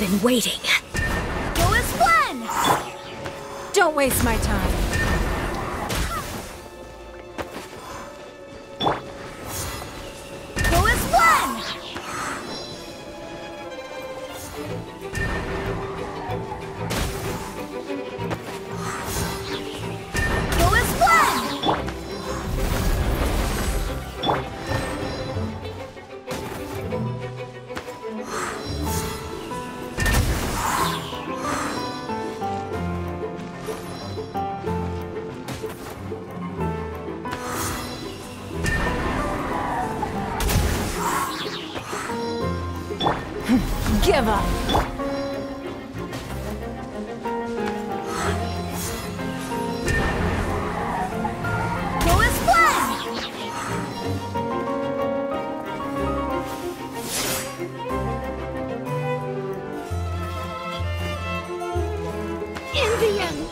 been waiting. Go as one! Don't waste my time. Go as one! Give up. Go as one! In the end,